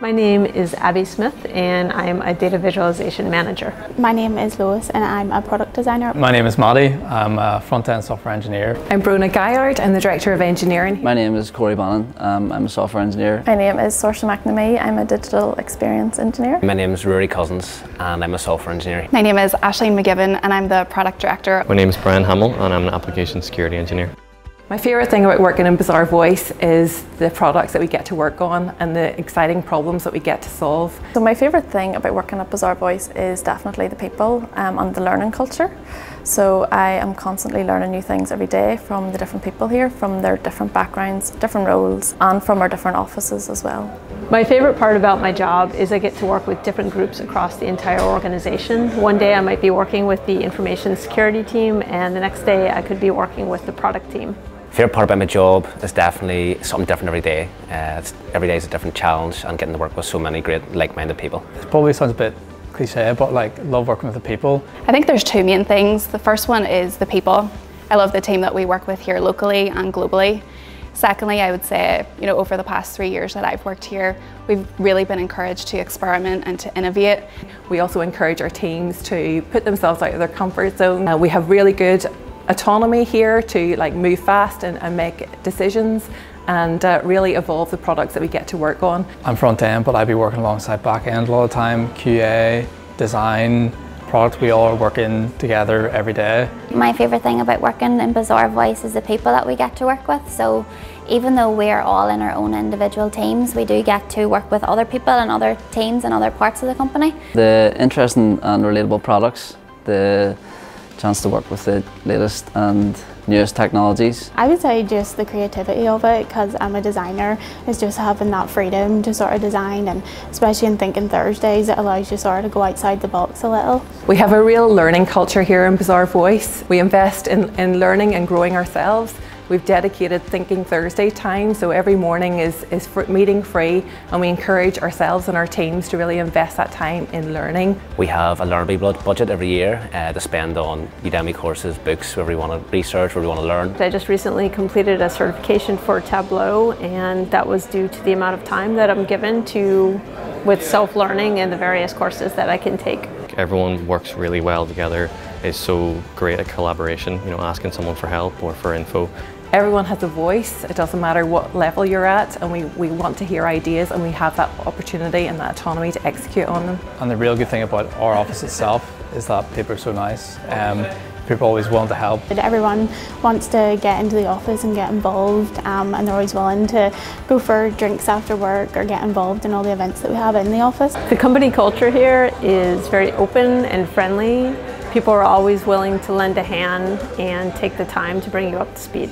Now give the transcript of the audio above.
My name is Abby Smith and I'm a data visualization manager. My name is Lois and I'm a product designer. My name is Maddie. I'm a front-end software engineer. I'm Brona Guyard. I'm the Director of Engineering. My name is Corey Bannon. Um, I'm a software engineer. My name is Saoirse McNamee. I'm a digital experience engineer. My name is Rory Cousins and I'm a software engineer. My name is Ashleen McGibbon and I'm the product director. My name is Brian Hamill and I'm an application security engineer. My favourite thing about working in Bazaarvoice is the products that we get to work on and the exciting problems that we get to solve. So my favourite thing about working at Bazaarvoice is definitely the people um, and the learning culture. So I am constantly learning new things every day from the different people here, from their different backgrounds, different roles, and from our different offices as well. My favourite part about my job is I get to work with different groups across the entire organisation. One day I might be working with the information security team and the next day I could be working with the product team. Favorite part about my job is definitely something different every day. Uh, every day is a different challenge and getting to work with so many great like-minded people. It probably sounds a bit cliche, but like love working with the people. I think there's two main things. The first one is the people. I love the team that we work with here locally and globally. Secondly, I would say, you know, over the past three years that I've worked here, we've really been encouraged to experiment and to innovate. We also encourage our teams to put themselves out of their comfort zone. Uh, we have really good autonomy here to like move fast and, and make decisions and uh, really evolve the products that we get to work on. I'm front end, but I'd be working alongside back end a lot of the time, QA, design, product. We all are working together every day. My favourite thing about working in Bazaarvoice is the people that we get to work with. So even though we're all in our own individual teams, we do get to work with other people and other teams and other parts of the company. The interesting and relatable products, the chance to work with the latest and newest technologies. I would say just the creativity of it because I'm a designer is just having that freedom to sort of design and especially in Thinking Thursdays it allows you sort of to go outside the box a little. We have a real learning culture here in Bazaarvoice. We invest in, in learning and growing ourselves We've dedicated Thinking Thursday time, so every morning is, is meeting free and we encourage ourselves and our teams to really invest that time in learning. We have a Learnable budget every year uh, to spend on Udemy courses, books, where we want to research, where we want to learn. I just recently completed a certification for Tableau and that was due to the amount of time that I'm given to with self-learning and the various courses that I can take. Everyone works really well together, is so great at collaboration, you know, asking someone for help or for info Everyone has a voice, it doesn't matter what level you're at and we, we want to hear ideas and we have that opportunity and that autonomy to execute on them. And the real good thing about our office itself is that people are so nice. Um, people always willing to help. Everyone wants to get into the office and get involved um, and they're always willing to go for drinks after work or get involved in all the events that we have in the office. The company culture here is very open and friendly. People are always willing to lend a hand and take the time to bring you up to speed.